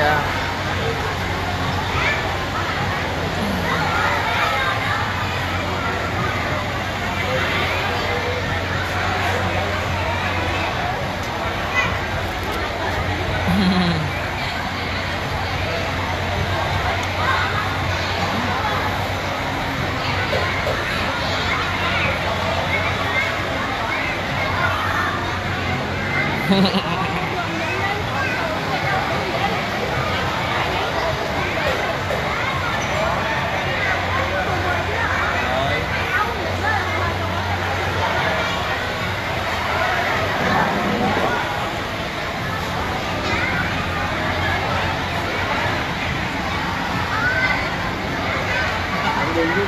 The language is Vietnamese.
cha Ha ha ha. đường đi